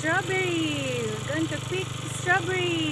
strawberries. We're going to pick strawberries.